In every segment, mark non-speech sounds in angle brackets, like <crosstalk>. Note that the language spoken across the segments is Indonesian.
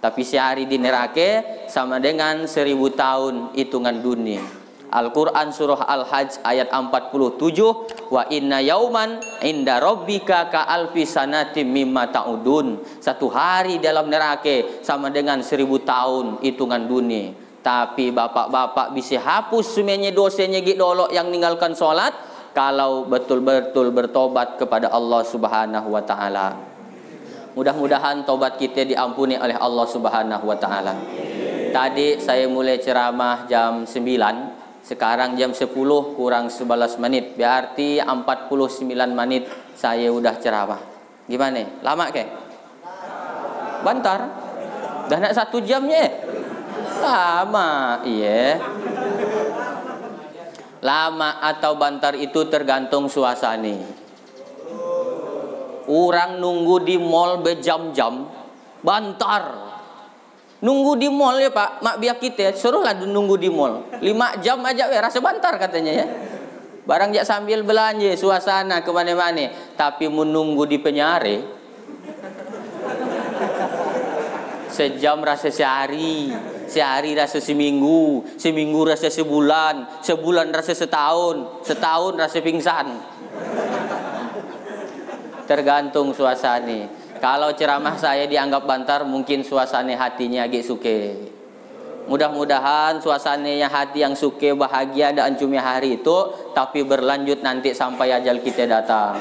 Tapi sehari di neraka sama dengan seribu tahun hitungan dunia. Al-Quran surah Al-Hajj ayat 47 Wa inna yauman inda rabbika ka alfi sanatim mimma ta'udun. Satu hari dalam neraka sama dengan seribu tahun hitungan dunia. Tapi bapak-bapak bisa hapus semuanya dosanya gik dolok yang meninggalkan solat Kalau betul-betul bertobat kepada Allah subhanahu wa ta'ala Mudah-mudahan tobat kita diampuni oleh Allah Subhanahu wa taala. Tadi saya mulai ceramah jam 9, sekarang jam 10 kurang 11 menit. Berarti 49 menit saya udah ceramah. Gimana? Lama ke? Bantar. Dah nak satu jamnya. Lama, iya. Lama atau bantar itu tergantung suasana. Orang nunggu di mall berjam-jam, bantar. Nunggu di mall ya pak, mak biar kita suruhlah nunggu di mall. Lima jam aja ya, rasa bantar katanya ya. Barang jak sambil belanja, suasana ke mana-mana. Tapi menunggu di penyare, sejam rasa sehari, sehari rasa seminggu, seminggu rasa sebulan, sebulan rasa setahun, setahun rasa pingsan tergantung suasana. Kalau ceramah saya dianggap bantar, mungkin suasana hatinya agak suke. Mudah-mudahan suasananya hati yang suke bahagia dan cumi hari itu, tapi berlanjut nanti sampai ajal kita datang.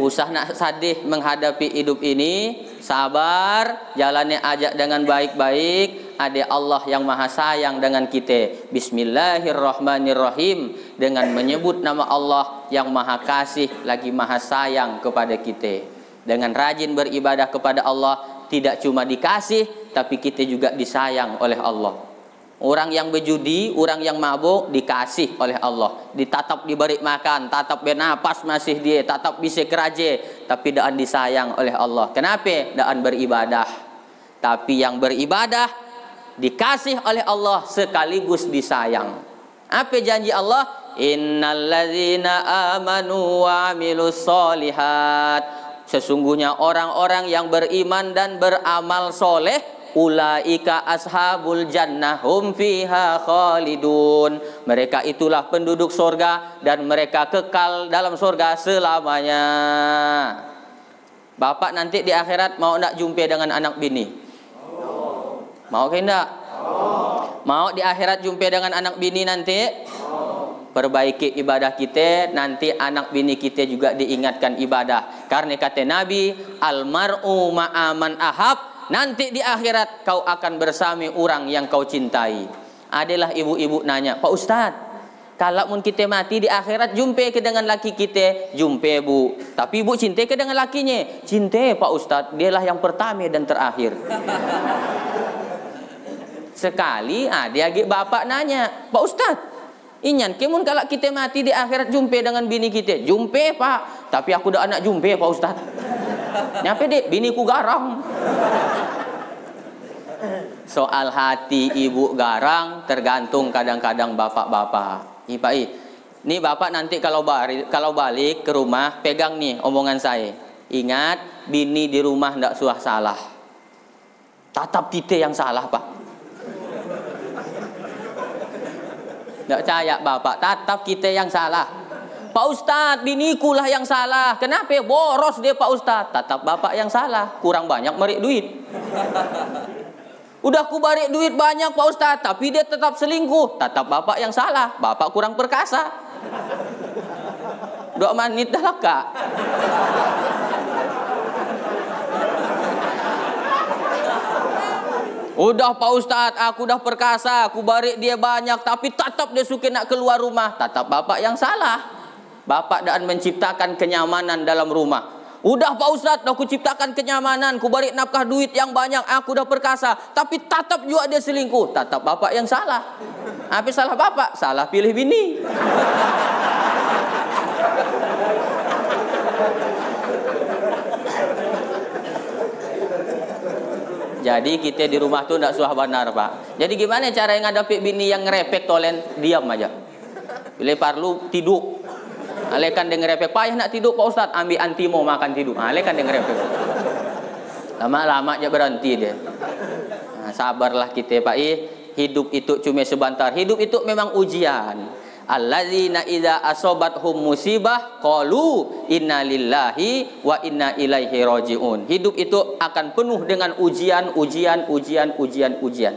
Usah nak sadih menghadapi hidup ini, sabar, jalannya ajak dengan baik-baik, ada Allah yang maha sayang dengan kita. Bismillahirrahmanirrahim. Dengan menyebut nama Allah yang maha kasih lagi maha sayang kepada kita. Dengan rajin beribadah kepada Allah tidak cuma dikasih tapi kita juga disayang oleh Allah. Orang yang berjudi, orang yang mabuk dikasih oleh Allah. Ditatap diberi makan, tatap bernapas masih dia, tatap bisa keraja, tapi daan disayang oleh Allah. Kenapa? Daan beribadah. Tapi yang beribadah dikasih oleh Allah sekaligus disayang. Apa janji Allah? Innalladzina amanu wa amilus solihat. Sesungguhnya orang-orang yang beriman dan beramal soleh Ulaika ashabul jannah hum fiha khalidun Mereka itulah penduduk sorga Dan mereka kekal dalam sorga selamanya Bapak nanti di akhirat mau nak jumpa dengan anak bini Mau ke enggak? Mau di akhirat jumpa dengan anak bini nanti? Perbaiki ibadah kita, nanti anak bini kita juga diingatkan ibadah. Karena kata Nabi, almaru ma'aman ahab, nanti di akhirat kau akan bersama orang yang kau cintai. Adalah ibu-ibu nanya, Pak Ustadz, kalau mun kita mati di akhirat jumpa ke dengan laki kita, jumpa bu. Tapi ibu cinta ke dengan lakinya, cinta Pak Ustadz, dialah yang pertama dan terakhir. Sekali ah dia agak bapak nanya, "Pak Ustad, inyan kemun kalau kita mati di akhirat jumpa dengan bini kita." "Jumpa, Pak. Tapi aku dah anak jumpa, Pak Ustad." <laughs> Nyapa dek, bini ku garang. <laughs> Soal hati ibu garang tergantung kadang-kadang bapak-bapak. Ih, Pak, Ini bapak nanti kalau balik, kalau balik ke rumah pegang nih omongan saya. Ingat, bini di rumah ndak suah salah. Tatap tite yang salah, Pak. Tidak percaya bapak, tatap kita yang salah. Pak Ustadz, biniku lah yang salah. Kenapa? Boros dia Pak Ustadz. Tatap bapak yang salah. Kurang banyak merik duit. Udah ku barik duit banyak Pak Ustadz, tapi dia tetap selingkuh. Tatap bapak yang salah. Bapak kurang perkasa. Dua menit dah lah. Udah Pak Ustadz, aku udah perkasa, aku barik dia banyak, tapi tetap dia suka nak keluar rumah. Tetap bapak yang salah. Bapak dan menciptakan kenyamanan dalam rumah. Udah Pak Ustadz, aku ciptakan kenyamanan, aku barik nafkah duit yang banyak, aku udah perkasa. Tapi tetap juga dia selingkuh. Tetap bapak yang salah. Apa salah bapak? Salah pilih bini. <laughs> Jadi kita di rumah tuh tidak suah benar pak. Jadi gimana cara yang ngadepi bini yang ngerepek tolen diam aja. Bila perlu tidur. Alekan dengan ngerepek payah nak tidur pak ustad ambil antimo makan tidur. Alekan dengan ngerepek. Lama-lama aja berhenti dia. Nah, sabarlah kita Pak I. Hidup itu cuma sebentar. Hidup itu memang ujian. Alladzina idza asobathum musibah qalu inna lillahi wa inna ilaihi rajiun. Hidup itu akan penuh dengan ujian, ujian, ujian, ujian, ujian.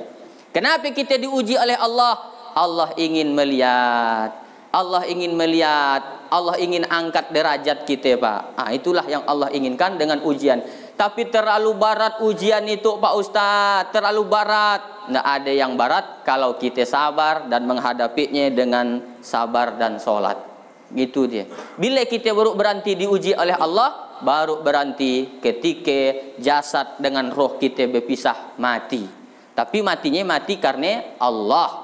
Kenapa kita diuji oleh Allah? Allah ingin melihat. Allah ingin melihat. Allah ingin angkat derajat kita, Pak. Ah, itulah yang Allah inginkan dengan ujian. Tapi terlalu barat ujian itu Pak Ustaz, terlalu barat. Tidak ada yang barat kalau kita sabar dan menghadapinya dengan sabar dan sholat. Gitu dia. Bila kita baru berhenti diuji oleh Allah, baru berhenti ketika jasad dengan roh kita berpisah mati. Tapi matinya mati karena Allah.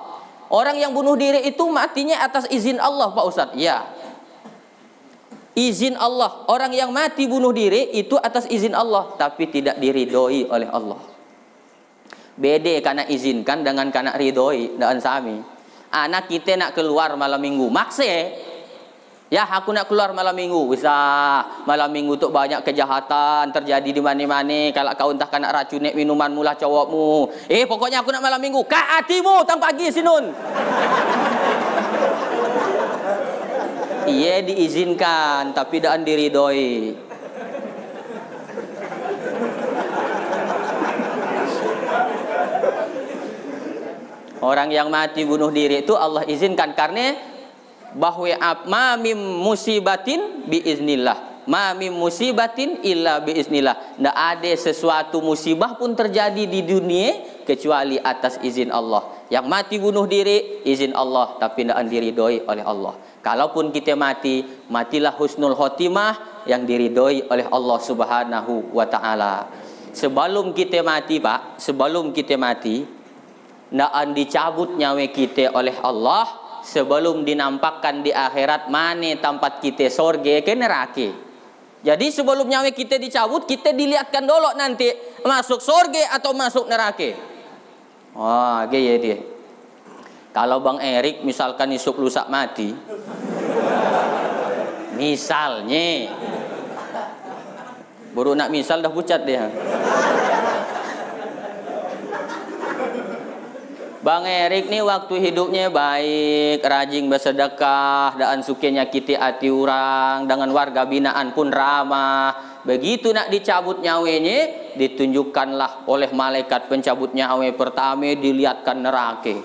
Orang yang bunuh diri itu matinya atas izin Allah Pak Ustaz. Ya, izin Allah. Orang yang mati bunuh diri itu atas izin Allah, tapi tidak diridhoi oleh Allah. Bede karena izinkan dengan karena ridhoi dan sami. Anak kita nak keluar malam minggu, makse. Ya, aku nak keluar malam minggu. Bisa malam minggu tu banyak kejahatan terjadi di mana-mana. Kalau kau entah nak racun minuman mulah cowokmu. Eh, pokoknya aku nak malam minggu. Kak hatimu tang pagi sinun. Iya diizinkan tapi tidak diridhoi. Orang yang mati bunuh diri itu Allah izinkan karena bahwa ma mim musibatin biiznillah. Ma mim musibatin illa biiznillah. Tidak ada sesuatu musibah pun terjadi di dunia kecuali atas izin Allah. Yang mati bunuh diri izin Allah tapi tidak diridhoi oleh Allah. Kalaupun kita mati, matilah husnul khotimah yang diridhoi oleh Allah Subhanahu wa taala. Sebelum kita mati, Pak, sebelum kita mati, ndak dicabut nyawa kita oleh Allah sebelum dinampakkan di akhirat mana tempat kita sorge ke neraka. Jadi sebelum nyawa kita dicabut, kita dilihatkan dulu nanti masuk sorge atau masuk neraka. Wah, gaya dia. Kalau Bang Erik misalkan isuk lusak mati, misalnya, baru nak misal dah pucat dia. Bang Erik ni waktu hidupnya baik, rajin bersedekah, dan suka nyakiti hati orang, dengan warga binaan pun ramah. Begitu nak dicabut nyawanya, ditunjukkanlah oleh malaikat pencabut nyawa pertama dilihatkan neraka.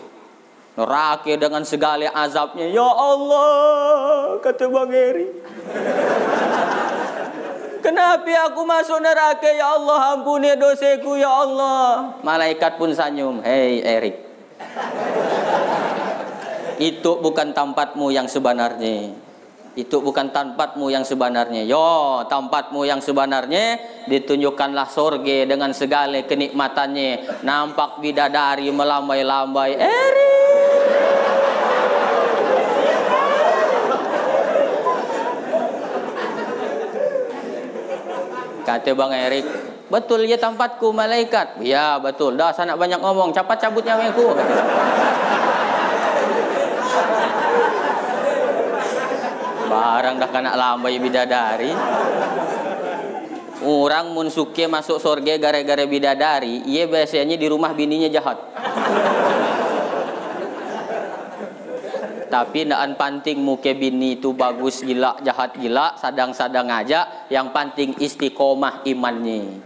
Neraka dengan segala azabnya. Ya Allah, kata Bang Eri. Kenapa aku masuk neraka ya Allah ampuni dosaku ya Allah. Malaikat pun senyum. Hei Erik. Itu bukan tempatmu yang sebenarnya. Itu bukan tempatmu yang sebenarnya. Yo, tempatmu yang sebenarnya ditunjukkanlah sorge dengan segala kenikmatannya. Nampak bidadari melambai-lambai. Erik. Kata Bang Erik, betul ya tempatku malaikat. Ya betul. Dah saya nak banyak ngomong, cepat cabut nyawaku. Barang dah kena lambai bidadari. Orang mun suke masuk surga gara-gara bidadari, ia biasanya di rumah bininya jahat. tapi ndak panting muke bini itu bagus gila jahat gila sadang-sadang aja yang penting istiqomah imannya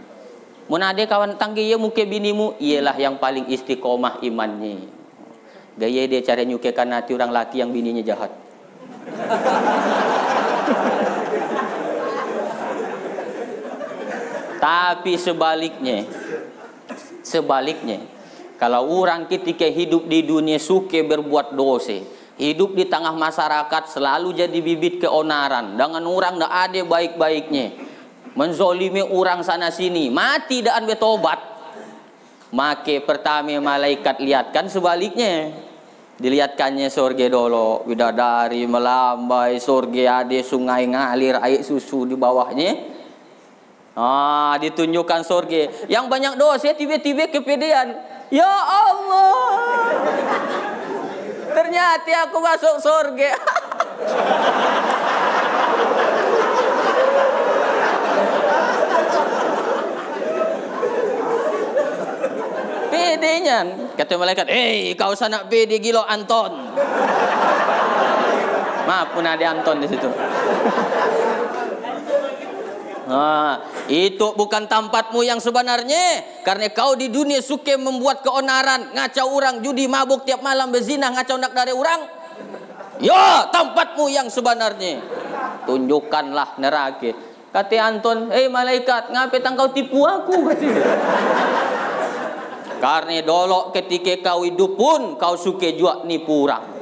mun ada kawan tanggi ya muke binimu ialah yang paling istiqomah imannya gaya dia cara nyukekan hati orang laki yang bininya jahat tapi sebaliknya sebaliknya kalau orang ketika hidup di dunia suke berbuat dosa hidup di tengah masyarakat selalu jadi bibit keonaran. Dengan orang tidak ada baik-baiknya menzolimi orang sana sini mati dan betobat make pertama malaikat lihatkan sebaliknya. Dilihatkannya surga dulu bidadari melambai surga ada sungai ngalir air susu di bawahnya Ah, ditunjukkan surga. Yang banyak dosa tiba-tiba kepedean. Ya Allah. Ternyata aku masuk surga. PD-nya. Kata malaikat, "Eh, kau sanak PD gilo Anton." Maaf, pun ada Anton di situ. Nah, itu bukan tempatmu yang sebenarnya karena kau di dunia suka membuat keonaran, ngacau orang, judi, mabuk tiap malam berzina, ngacau nak dari orang. Ya, tempatmu yang sebenarnya. Tunjukkanlah neraka. Kata Anton, "Eh hey, malaikat, ngapain kau tipu aku?" Karena dolok ketika kau hidup pun kau suka jual nipu orang.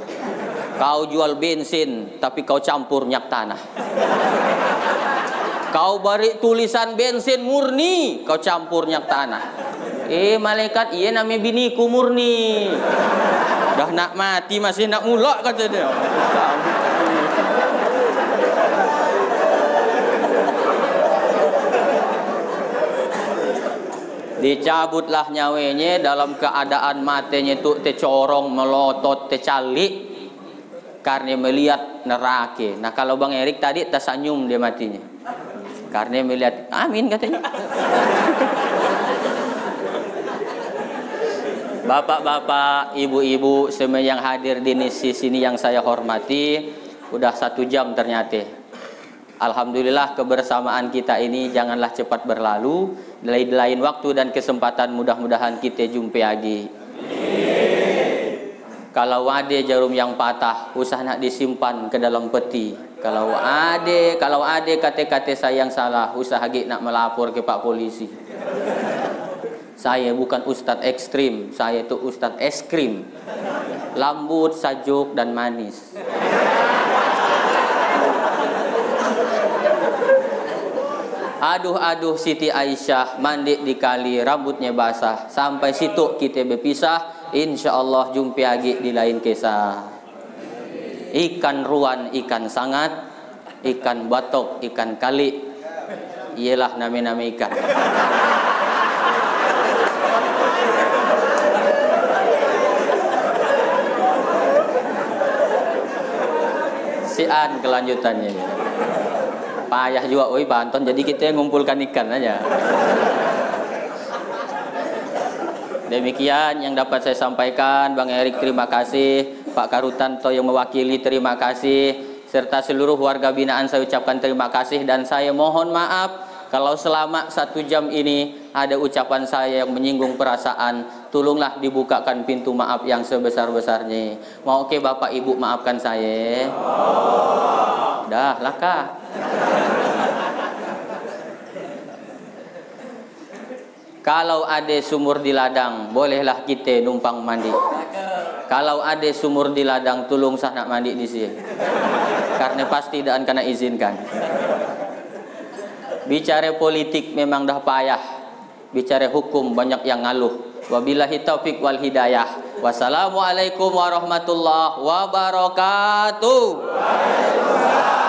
Kau jual bensin tapi kau campur minyak tanah. Kau beri tulisan bensin murni, kau campur minyak tanah. Eh malaikat, iya namanya biniku murni. Dah nak mati masih nak mulak kata dia. Dicabutlah nyawanya dalam keadaan matanya itu tecorong, melotot, tecalik karena melihat neraka. Nah kalau Bang Erik tadi tersenyum dia matinya. Karena melihat amin katanya. Bapak-bapak, ibu-ibu, semua yang hadir di sini yang saya hormati, udah satu jam ternyata. Alhamdulillah kebersamaan kita ini janganlah cepat berlalu. Di lain waktu dan kesempatan mudah-mudahan kita jumpa lagi. Kalau ada jarum yang patah, usah nak disimpan ke dalam peti. Kalau ada, kalau ada kata-kata saya yang salah, usah lagi nak melapor ke Pak Polisi. Saya bukan ustadz ekstrim, saya itu ustadz es krim. Lambut, sajuk, dan manis. Aduh-aduh Siti Aisyah mandi di kali rambutnya basah sampai situ kita berpisah insya Allah jumpa lagi di lain kisah. Ikan ruan ikan sangat ikan batok ikan kali. Ialah nama-nama ikan. Sian kelanjutannya. Payah juga oi banton. Jadi kita ngumpulkan ikan aja demikian yang dapat saya sampaikan Bang Erik terima kasih Pak Karutanto yang mewakili terima kasih serta seluruh warga binaan saya ucapkan terima kasih dan saya mohon maaf kalau selama satu jam ini ada ucapan saya yang menyinggung perasaan, tolonglah dibukakan pintu maaf yang sebesar-besarnya. Mau ke Bapak Ibu maafkan saya? Dah, laka. Kalau ada sumur di ladang, bolehlah kita numpang mandi. Kalau ada sumur di ladang, tolong sah nak mandi di sini. Karena pasti dan kena izinkan. Bicara politik memang dah payah. Bicara hukum banyak yang ngaluh. Wabillahi taufik wal hidayah. Wassalamualaikum warahmatullahi wabarakatuh. Waalaikumsalam.